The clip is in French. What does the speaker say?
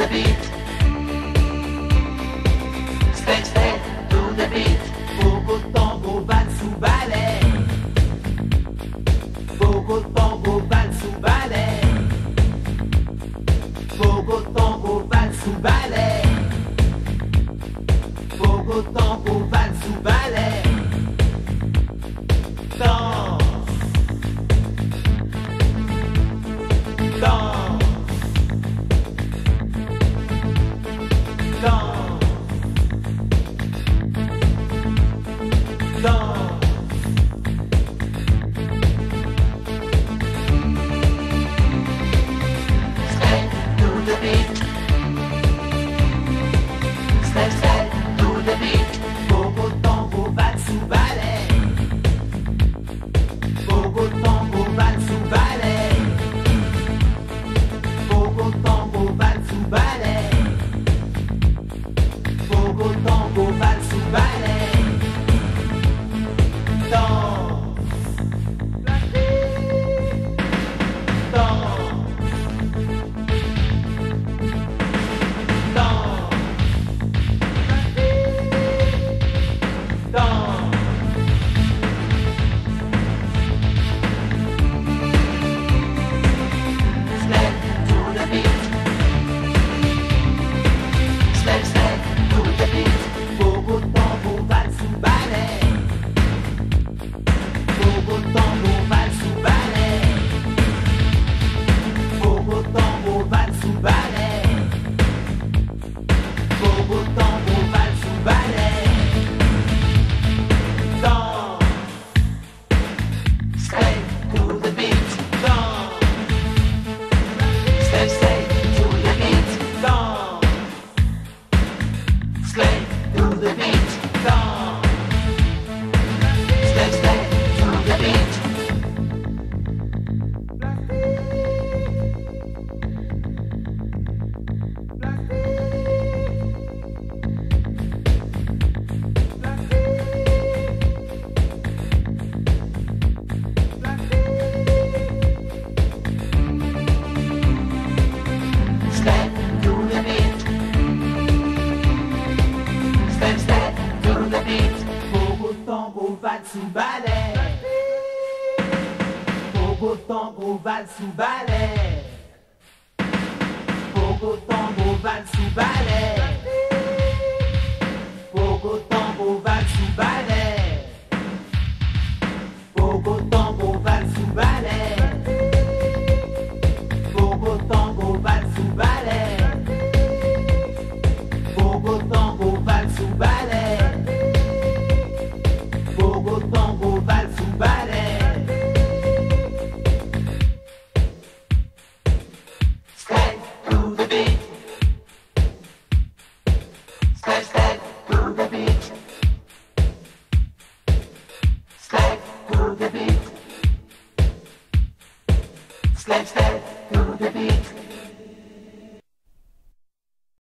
Stretch fed to the beat. Pogo tango balsu ballet. Pogo tango balsu ballet. Pogo tango balsu ballet. 让 golpe valse sous balai. Pogo tango valse sous balai. Pogo tango valse sous balai. Pogo tango valse Slip, step, to the beat.